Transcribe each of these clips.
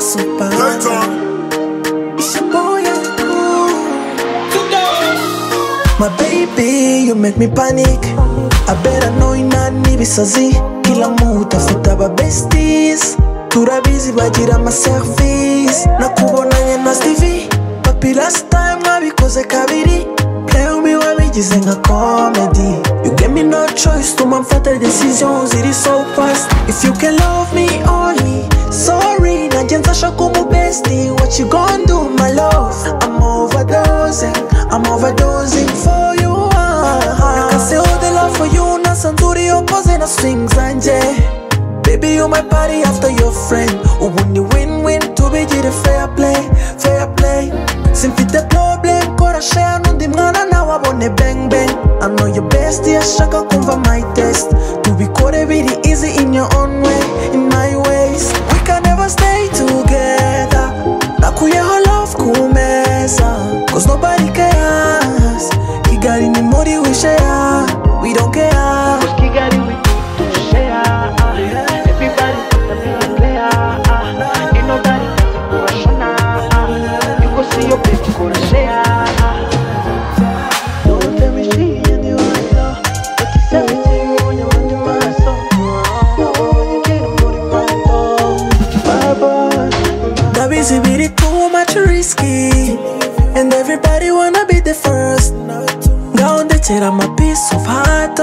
super. Later. It's your boy My baby, you make me panic. I better know inani ibisazi Kila mutu afite aba besties. Turabizi bagira ama service Nakubonanye na Stevie. Papi last time mwabikoze kabiri Play me wabigize nka comedy. You gave me no choice to tuma mfata decisions ziri so fast. If you can love me What you gon' do my love? I'm overdosing I'm overdosing for you. Uh-huh. Nakase all the love for you na Nasanzuri yokoze na swing zanje Baby you my party after your friend. Ubu ni win-win tubigire fair play Fair play. Simfite problem kora share n'undi mwana nawe abone bang bang. I know your bestie ashaka kumva my test. Tubikore really easy in your own way Ndabizi biri too much risky? And everybody wanna be the first. Ngaho ndekera ama piece of heart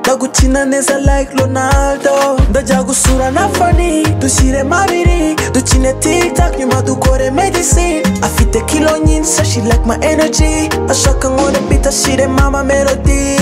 ndagukina neza like ronaldo. Ndajya gusura na fani dushyiremo abiri dukine tiktak nyuma dukore medicine. Afite kilo nyinshi she like my energy. Ashaka nkore beat ashyiremo ama melody